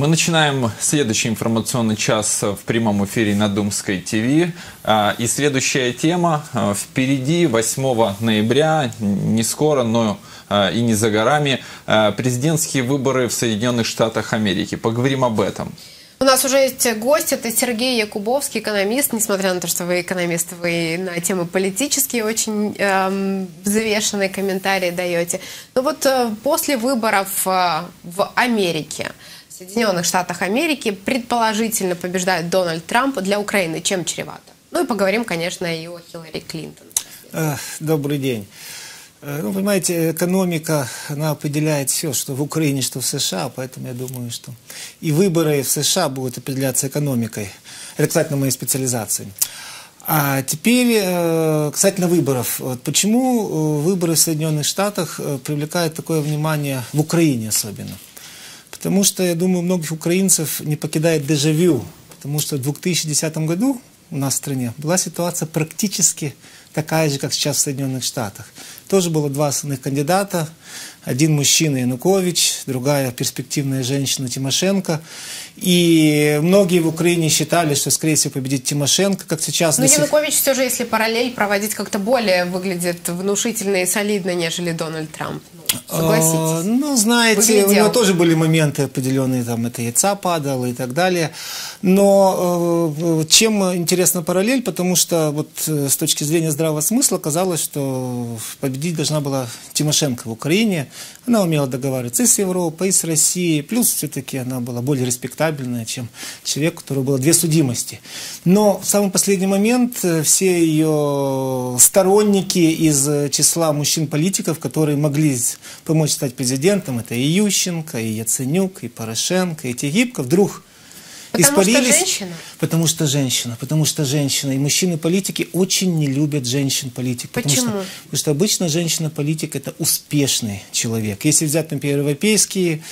Мы начинаем следующий информационный час в прямом эфире на Думской ТВ. А, и следующая тема а, впереди 8 ноября, не скоро, но а, и не за горами, президентские выборы в Соединенных Штатах Америки. Поговорим об этом. У нас уже есть гость, это Сергей Якубовский, экономист. Несмотря на то, что вы экономист, вы на темы политические очень эм, взвешенные комментарии даете. Но вот э, после выборов э, в Америке, Соединенных Штатах Америки, предположительно побеждает Дональд Трамп для Украины. Чем чревато? Ну и поговорим, конечно, и о Хиллари Клинтон. Добрый день. Э, ну, понимаете, экономика, она определяет все, что в Украине, что в США, поэтому я думаю, что и выборы в США будут определяться экономикой. Это, кстати, на моей специализации. А теперь э, касательно выборов. Вот почему э, выборы в Соединенных Штатах привлекают такое внимание в Украине особенно? Потому что, я думаю, многих украинцев не покидает дежавю. Потому что в 2010 году у нас в стране была ситуация практически такая же, как сейчас в Соединенных Штатах. Тоже было два основных кандидата. Один мужчина Янукович, другая перспективная женщина Тимошенко. И многие в Украине считали, что, скорее всего, победит Тимошенко, как сейчас. Но Янукович все же, если параллель проводить, как-то более выглядит внушительно и солидно, нежели Дональд Трамп. Согласитесь? А, ну, знаете, Выглядел. у него тоже были моменты определенные, там, это яйца падало и так далее. Но э, чем интересна параллель, потому что вот э, с точки зрения здравого смысла казалось, что победить должна была Тимошенко в Украине. Она умела договариваться и с Европой, и с Россией. Плюс все-таки она была более респектабельная, чем человек, у которого было две судимости. Но в самый последний момент э, все ее сторонники из числа мужчин-политиков, которые могли помочь стать президентом, это и Ющенко, и Яценюк, и Порошенко, и Тегибко, вдруг Потому испарились. Что женщина? Потому что женщина. Потому что женщина. И мужчины-политики очень не любят женщин-политик. Почему? Потому что, потому что обычно женщина-политик это успешный человек. Если взять, например, европейские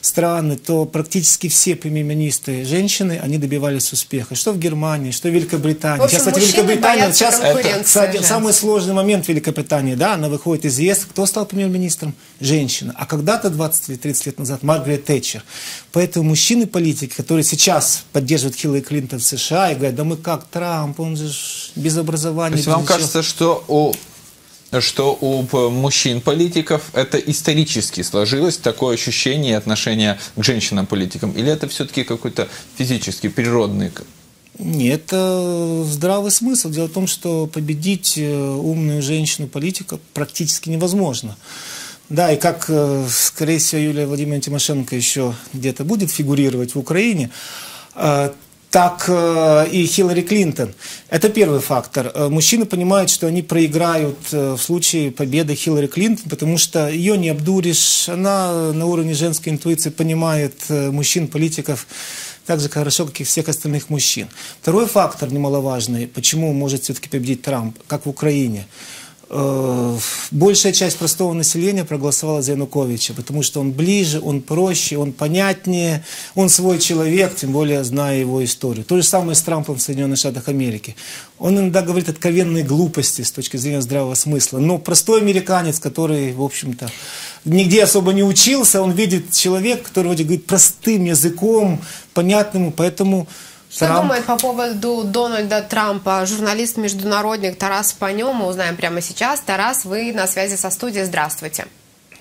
страны, то практически все премьер-министры женщины, они добивались успеха. Что в Германии, что в Великобритании. В общем, сейчас, кстати, Великобритания, сейчас это кстати, самый сложный момент в Великобритании. Да, она выходит из ЕС. Кто стал премьер-министром? Женщина. А когда-то 20 или 30 лет назад Маргарет Тэтчер. Поэтому мужчины-политики, которые сейчас поддерживают Хиллари Клинтон в США и говорят, да мы как Трамп, он же без образования. То есть вам ничего. кажется, что у что у мужчин-политиков это исторически сложилось, такое ощущение и отношение к женщинам-политикам? Или это все-таки какой-то физический, природный? Нет, это здравый смысл. Дело в том, что победить э, умную женщину-политика практически невозможно. Да, и как, э, скорее всего, Юлия Владимировна Тимошенко еще где-то будет фигурировать в Украине, э, так э, и Хиллари Клинтон. Это первый фактор. Э, мужчины понимают, что они проиграют э, в случае победы Хиллари Клинтон, потому что ее не обдуришь. Она на уровне женской интуиции понимает мужчин-политиков так же хорошо, как и всех остальных мужчин. Второй фактор немаловажный, почему может все-таки победить Трамп, как в Украине – Э, большая часть простого населения проголосовала за Януковича, потому что он ближе, он проще, он понятнее, он свой человек, тем более зная его историю. То же самое с Трампом в Соединенных Штатах Америки. Он иногда говорит откровенные глупости с точки зрения здравого смысла, но простой американец, который, в общем-то, нигде особо не учился, он видит человека, который вроде говорит простым языком, понятным, поэтому что Трамп... думает по поводу Дональда Трампа журналист-международник Тарас Панё? Мы узнаем прямо сейчас. Тарас, вы на связи со студией. Здравствуйте.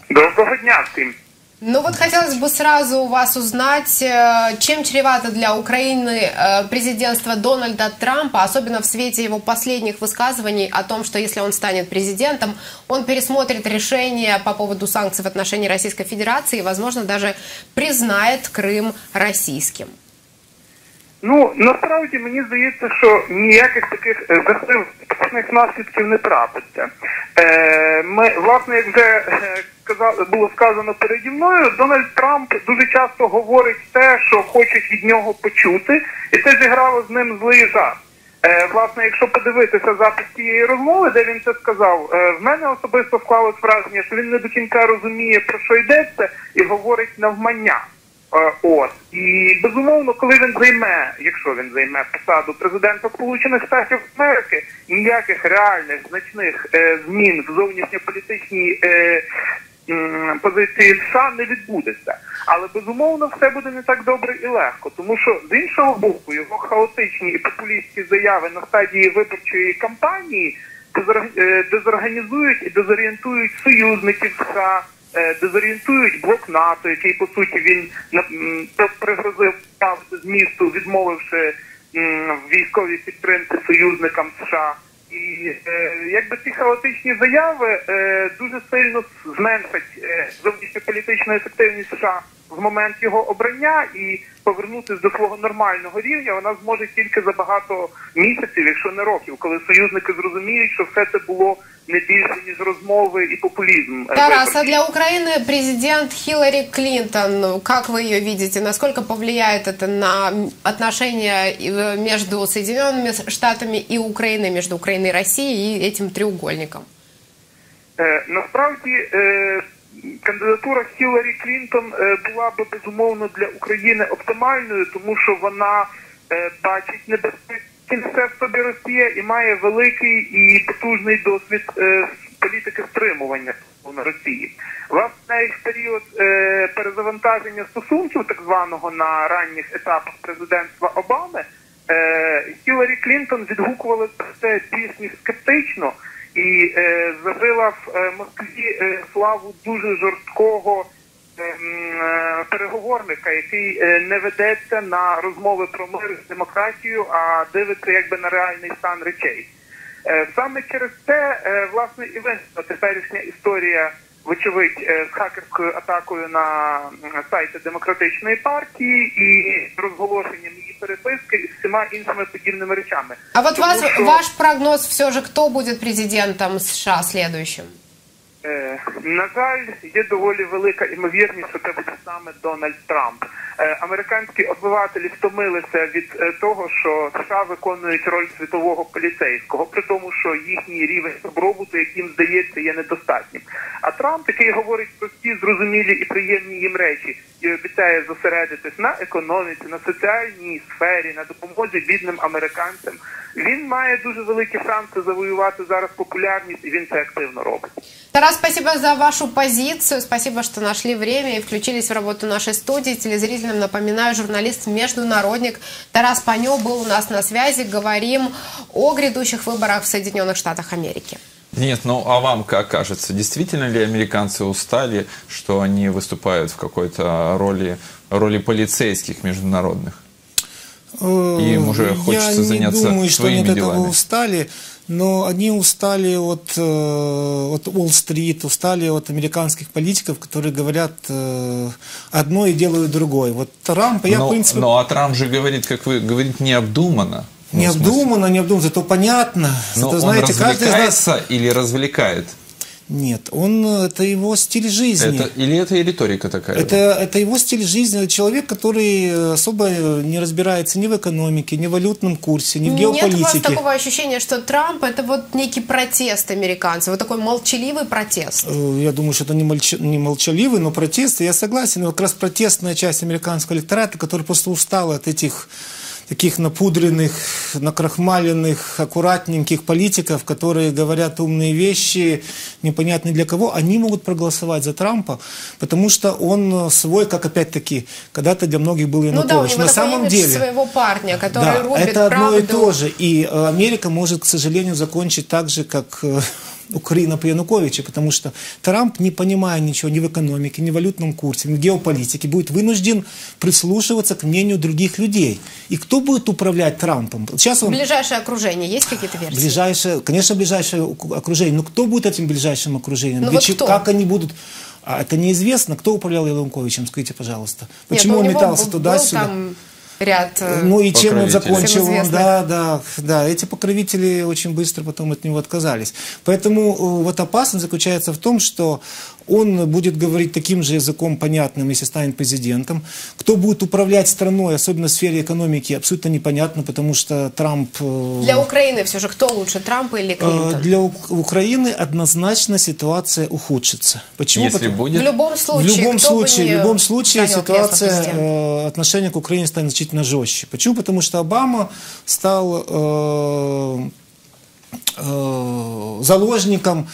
Доброго дня всем. Ну вот хотелось бы сразу у вас узнать, э, чем чревато для Украины э, президентство Дональда Трампа, особенно в свете его последних высказываний о том, что если он станет президентом, он пересмотрит решение по поводу санкций в отношении Российской Федерации и, возможно, даже признает Крым российским. Ну насправді мені здається, що ніяких таких жахливих наслідків не трапиться. Е, Ми, власне, як вже е, було сказано переді мною, Дональд Трамп дуже часто говорить те, що хочуть від нього почути, і це зіграло з ним злий жарт. Е, Власне, якщо подивитися запис цієї розмови, де він це сказав, е, в мене особисто склалось враження, що він не до кінця розуміє, про що йдеться, і говорить навмання. Е, от і безумовно, коли він займе, якщо він займе посаду президента Сполучених Штатів Америки, ніяких реальних значних е, змін в зовнішньополітичній е, позиції США не відбудеться. Але безумовно все буде не так добре і легко, тому що з іншого боку його хаотичні і популістські заяви на стадії виборчої кампанії е, дезорганізують і дезорієнтують союзників США, дезорієнтують блок НАТО, який по суті він пригрозив з місту, відмовивши військові підтримки союзникам США. І е, якби ці хаотичні заяви е, дуже сильно зменшать е, зовнішньополітичну ефективність США в момент його обрання і повернутися до свого нормального рівня вона зможе тільки за багато місяців, якщо не років, коли союзники зрозуміють, що все це було не більше ніж розмови і популізм. е, Тарас, а виборчий. для Украины президент Хиллари Клинтон, ну, как вы ее видите? Насколько повлияет это на отношения э, между Соединенными Штатами и Украиной, между Украиной и Россией и этим треугольником? Е, Насправді е, кандидатура Хіларі Клінтон е, була би безумовно для України оптимальною, тому що вона е, бачить небезпеки несе в собі Росія і має великий і потужний досвід е, політики стримування на Росії. Власне, в період перезавантаження стосунків, так званого на ранніх етапах президентства Обами, Хіларі Клінтон відгукували про це більш скептично і е, зажила в е, Москві е, славу дуже жорсткого ем, е, переговорника, який е, не ведеться на розмови про мир з демократію, а дивиться якби на реальний стан речей. Е, Саме через це, е, власне, і виникла теперішня історія, вочевидь, е, з хакерською атакою на сайти демократичної партії і розголошенням її переписки і всіма іншими подібними речами. А от Тому вас, що- ваш прогноз все ж хто буде президентом США следующим? Е, На жаль, є доволі велика імовірність, що це буде саме Дональд Трамп. Е, Американські обивателі втомилися від е, того, що США виконують роль світового поліцейського, при тому, що їхній рівень добробуту, яким здається, є недостатнім. А Трамп, який говорить прості, зрозумілі і приємні їм речі, і обіцяє зосередитись на економіці, на соціальній сфері, на допомозі бідним американцям. Він має дуже великі шанси завоювати зараз популярність, і він це активно робить. Тарас, спасибо за вашу позицию. Спасибо, что нашли время и включились в работу нашей студии. Телезрителям напоминаю, журналист-международник Тарас Панев был у нас на связи. Говорим о грядущих выборах в Соединенных Штатах Америки. Нет, ну а вам как кажется, действительно ли американцы устали, что они выступают в какой-то роли, роли полицейских международных? Им уже Я хочется не заняться думаю, что они от этого делами. устали, но они устали от, э, от Уолл-стрит, устали от американских политиков, которые говорят э, одно и делают другое. Вот Трамп, я, но, в принципе, но а Трамп же говорит, как вы говорите, необдуманно. Ну, необдуманно, необдуманно, зато понятно. Но Зато, он знаете, каждый из нас... развлекается или развлекает? Нет, он, это его стиль жизни. Это, или это и риторика такая? Это, это его стиль жизни. Это человек, который особо не разбирается ни в экономике, ни в валютном курсе, ни в Нет у вас геополитике. такого ощущения, что Трамп это вот некий протест американцев, вот такой молчаливый протест? Э, Я думаю, что это не, молча- не молчаливый, но протест. Я согласен. И вот как раз протестная часть американского электората, который просто устала от этих таких напудренных, накрахмаленных, аккуратненьких политиков, которые говорят умные вещи, непонятно для кого, они могут проголосовать за Трампа, потому что он свой, как опять-таки, когда-то для многих был Ну Янукович. да, у него На самом деле, своего парня, который да, рубит это одно правду. и то же. И э, Америка может, к сожалению, закончить так же, как э, Украина при Януковиче, потому что Трамп, не понимая ничего ни в экономике, ни в валютном курсе, ни в геополитике, будет вынужден прислушиваться к мнению других людей. И кто будет управлять Трампом? Сейчас он Ближайшее окружение, есть какие-то версии? ближайшее, конечно, ближайшее окружение. Но кто будет этим ближайшим окружением? Ну Для вот кто? Как они будут? А это неизвестно. Кто управлял Януковичем? Скажите, пожалуйста. Нет, Почему у он метался туда-сюда? там ряд... э, Ну и чем он закончил? Он, да, да, да. Эти покровители очень быстро потом от него отказались. Поэтому э, вот опасность заключается в том, что он будет говорить таким же языком понятным, если станет президентом. Кто будет управлять страной, особенно в сфере экономики, абсолютно непонятно, потому что Трамп... э, Для Украины все же кто лучше, Трамп или э, Клинтон? Для Ук- Украины однозначно ситуация ухудшится. Почему? Если Потому- будет? В любом случае, в любом случае, в любом случае ситуация э, отношение к Украине станет значительно жестче. Почему? Потому что Обама стал э, э, заложником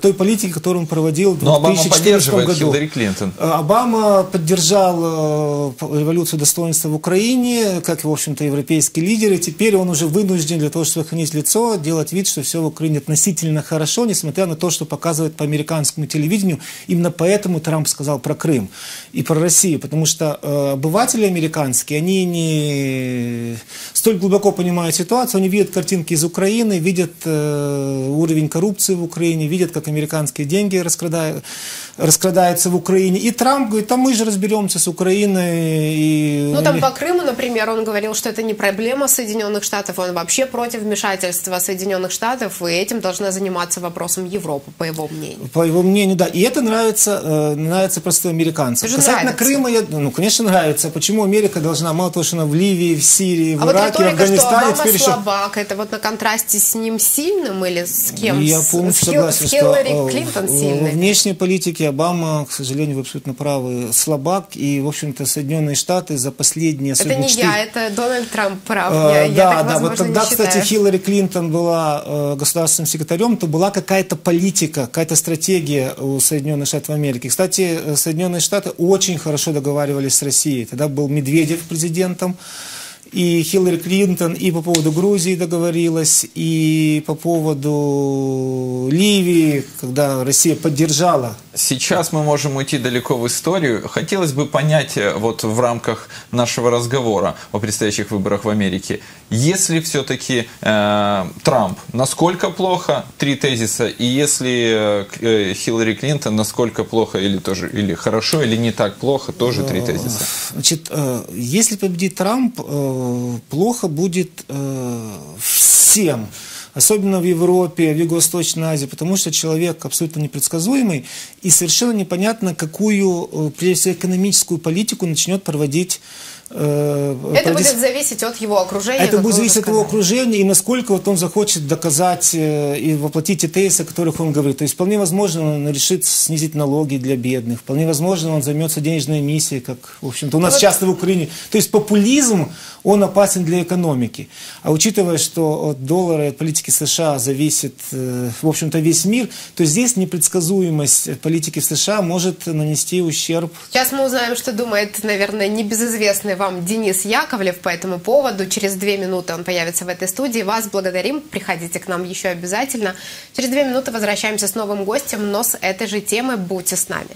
той политики, которую он проводил в Но Обама 2014 поддерживает году. Хиллари Клинтон. Э, Обама поддержал э, революцию достоинства в Украине, как, в общем-то, европейские лидеры. Теперь он уже вынужден для того, чтобы сохранить лицо, делать вид, что все в Украине относительно хорошо, несмотря на то, что показывает по американскому телевидению. Именно поэтому Трамп сказал про Крым и про Россию, потому что э, обыватели американские, они не столь глубоко понимают ситуацию, они видят картинки из Украины, видят э, уровень коррупции в Украине, видят, как американские деньги раскрадают, раскрадаются в Украине. И Трамп говорит, там мы же разберемся с Украиной. И... Ну, там по Крыму, например, он говорил, что это не проблема Соединенных Штатов, он вообще против вмешательства Соединенных Штатов, и этим должна заниматься вопросом Европа, по его мнению. По его мнению, да. И это нравится, э, нравится просто американцам. Же Касательно нравится. Крыма, я, ну, конечно, нравится. Почему Америка должна, мало того, что она в Ливии, в Сирии, в А вот Ираке, в риторика, что Афганистане, Обама еще... слабак, это вот на контрасте с ним сильным или с кем? Я полностью с, согласен, с что Хиллари э, Клинтон сильный. в внешней политике Обама, к сожалению, вы абсолютно правы, слабак. И, в общем-то, Соединенные Штаты за последние... Это не четыре- я, это Дональд Трамп прав. Э, я, я да, так, да, вот возможно, когда, не кстати, считаю. Хиллари Клинтон была э, государственным секретарем, то была какая-то политика, какая-то стратегия у Соединенных Штатов Америки. Кстати, э, Соединенные Штаты очень хорошо договаривались с Россией. Тогда был Медведев президентом, и Хиллари Клинтон и по поводу Грузии договорилась, и по поводу Ливии, когда Россия поддержала Сейчас мы можем уйти далеко в историю. Хотелось бы понять э, вот в рамках нашего разговора о предстоящих выборах в Америке, если все-таки э, Трамп, насколько плохо, три тезиса, и если э, э, Хиллари Клинтон, насколько плохо или тоже или хорошо, или не так плохо, тоже три тезиса. Значит, э, если победит Трамп, э, плохо будет э, всем. Особенно в Европе, в Юго-Восточной Азии, потому что человек абсолютно непредсказуемый и совершенно непонятно, какую, э, прежде всего, экономическую политику начнет проводить э, Это будет зависеть от его окружения. это будет зависеть от его окружения и насколько вот он захочет доказать э, и воплотить те тезисы, о которых он говорит. То есть вполне возможно он решит снизить налоги для бедных, вполне возможно он займется денежной миссией, как в общем-то у нас Вот- часто в Украине. То есть популизм он опасен для экономики. А учитывая, что от доллара и от политики США зависит, э, в общем-то, весь мир, то здесь непредсказуемость политики США может нанести ущерб Сейчас мы узнаем, что думает, наверное, небезызвестный вам Денис Яковлев по этому поводу. Через две минуты он появится в этой студии. Вас благодарим. Приходите к нам еще обязательно. Через две минуты возвращаемся с новым гостем, но с этой же темы. Будьте с нами.